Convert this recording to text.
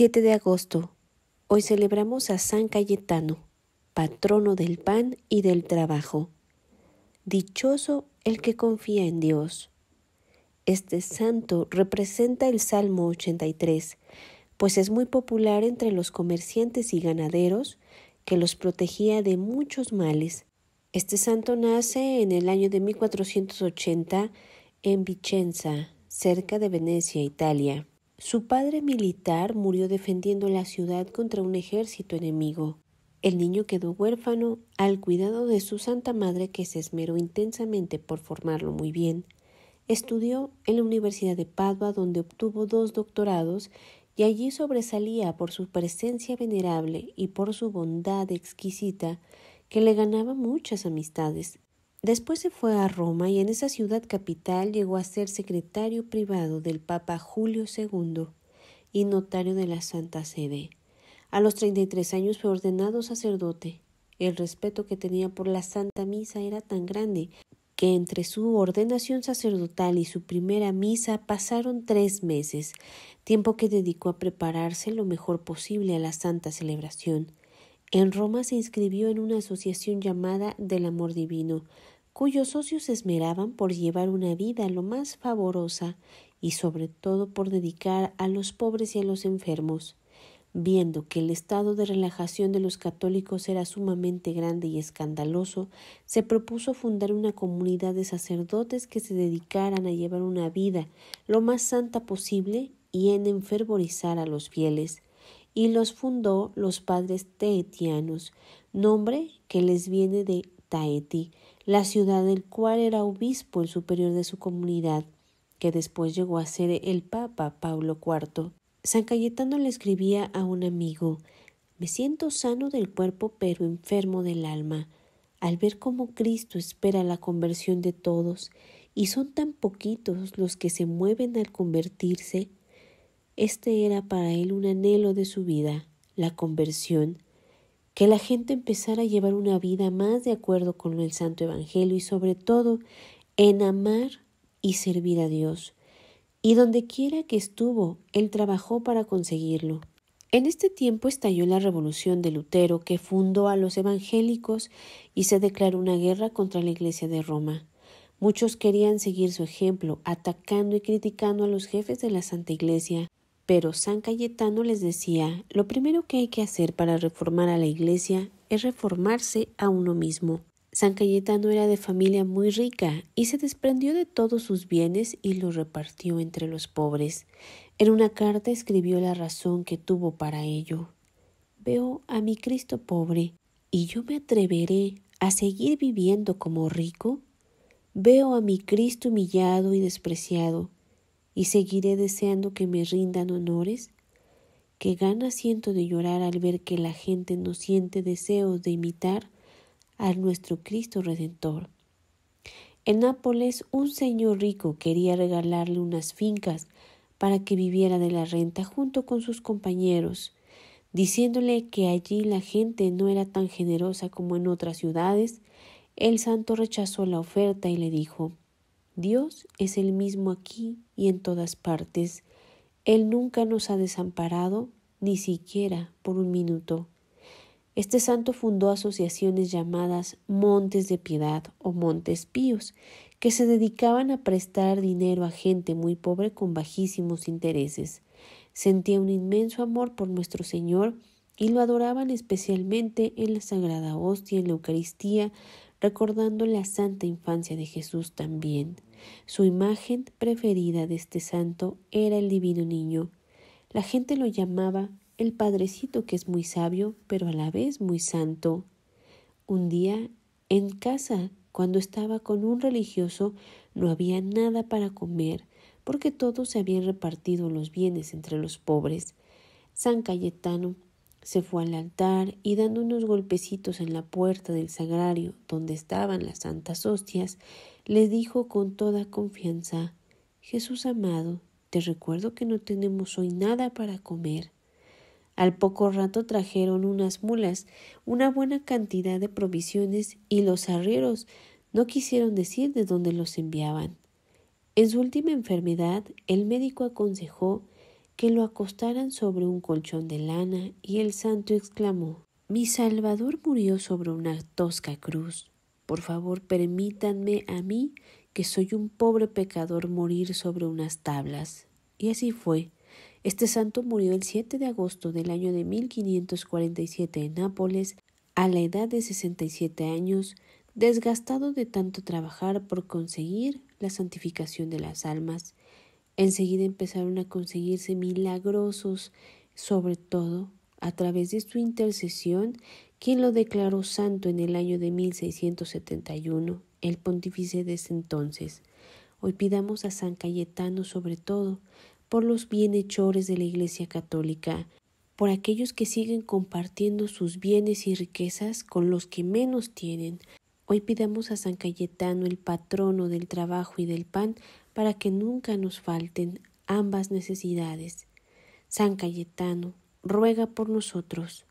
7 de agosto. Hoy celebramos a San Cayetano, patrono del pan y del trabajo. Dichoso el que confía en Dios. Este santo representa el Salmo 83, pues es muy popular entre los comerciantes y ganaderos que los protegía de muchos males. Este santo nace en el año de 1480 en Vicenza, cerca de Venecia, Italia. Su padre militar murió defendiendo la ciudad contra un ejército enemigo. El niño quedó huérfano al cuidado de su santa madre que se esmeró intensamente por formarlo muy bien. Estudió en la Universidad de Padua donde obtuvo dos doctorados y allí sobresalía por su presencia venerable y por su bondad exquisita que le ganaba muchas amistades. Después se fue a Roma y en esa ciudad capital llegó a ser secretario privado del Papa Julio II y notario de la Santa Sede. A los treinta y tres años fue ordenado sacerdote. El respeto que tenía por la Santa Misa era tan grande que entre su ordenación sacerdotal y su primera misa pasaron tres meses, tiempo que dedicó a prepararse lo mejor posible a la santa celebración. En Roma se inscribió en una asociación llamada del Amor Divino, cuyos socios se esmeraban por llevar una vida lo más favorosa y sobre todo por dedicar a los pobres y a los enfermos. Viendo que el estado de relajación de los católicos era sumamente grande y escandaloso, se propuso fundar una comunidad de sacerdotes que se dedicaran a llevar una vida lo más santa posible y en enfervorizar a los fieles y los fundó los padres taetianos, nombre que les viene de Taeti, la ciudad del cual era obispo el superior de su comunidad, que después llegó a ser el Papa Paulo IV. San Cayetano le escribía a un amigo Me siento sano del cuerpo pero enfermo del alma, al ver cómo Cristo espera la conversión de todos, y son tan poquitos los que se mueven al convertirse, este era para él un anhelo de su vida, la conversión, que la gente empezara a llevar una vida más de acuerdo con el Santo Evangelio y sobre todo en amar y servir a Dios. Y donde quiera que estuvo, él trabajó para conseguirlo. En este tiempo estalló la revolución de Lutero, que fundó a los evangélicos y se declaró una guerra contra la Iglesia de Roma. Muchos querían seguir su ejemplo, atacando y criticando a los jefes de la Santa Iglesia, pero San Cayetano les decía, lo primero que hay que hacer para reformar a la Iglesia es reformarse a uno mismo. San Cayetano era de familia muy rica y se desprendió de todos sus bienes y los repartió entre los pobres. En una carta escribió la razón que tuvo para ello. Veo a mi Cristo pobre y yo me atreveré a seguir viviendo como rico. Veo a mi Cristo humillado y despreciado y seguiré deseando que me rindan honores? ¿Qué gana siento de llorar al ver que la gente no siente deseos de imitar a nuestro Cristo Redentor? En Nápoles un señor rico quería regalarle unas fincas para que viviera de la renta junto con sus compañeros, diciéndole que allí la gente no era tan generosa como en otras ciudades, el santo rechazó la oferta y le dijo Dios es el mismo aquí y en todas partes. Él nunca nos ha desamparado, ni siquiera por un minuto. Este santo fundó asociaciones llamadas Montes de Piedad o Montes Píos, que se dedicaban a prestar dinero a gente muy pobre con bajísimos intereses. Sentía un inmenso amor por nuestro Señor y lo adoraban especialmente en la Sagrada Hostia, en la Eucaristía, recordando la santa infancia de Jesús también. Su imagen preferida de este santo era el divino niño. La gente lo llamaba el Padrecito, que es muy sabio, pero a la vez muy santo. Un día, en casa, cuando estaba con un religioso, no había nada para comer, porque todos se habían repartido los bienes entre los pobres. San Cayetano se fue al altar y dando unos golpecitos en la puerta del sagrario donde estaban las santas hostias, le dijo con toda confianza Jesús amado, te recuerdo que no tenemos hoy nada para comer. Al poco rato trajeron unas mulas, una buena cantidad de provisiones y los arrieros no quisieron decir de dónde los enviaban. En su última enfermedad, el médico aconsejó que lo acostaran sobre un colchón de lana y el santo exclamó Mi Salvador murió sobre una tosca cruz. Por favor, permítanme a mí, que soy un pobre pecador, morir sobre unas tablas. Y así fue. Este santo murió el 7 de agosto del año de 1547 en Nápoles, a la edad de 67 años, desgastado de tanto trabajar por conseguir la santificación de las almas. Enseguida empezaron a conseguirse milagrosos, sobre todo a través de su intercesión, quien lo declaró santo en el año de 1671, el pontífice desde entonces. Hoy pidamos a San Cayetano sobre todo por los bienhechores de la Iglesia Católica, por aquellos que siguen compartiendo sus bienes y riquezas con los que menos tienen. Hoy pidamos a San Cayetano, el patrono del trabajo y del pan, para que nunca nos falten ambas necesidades. San Cayetano, ruega por nosotros.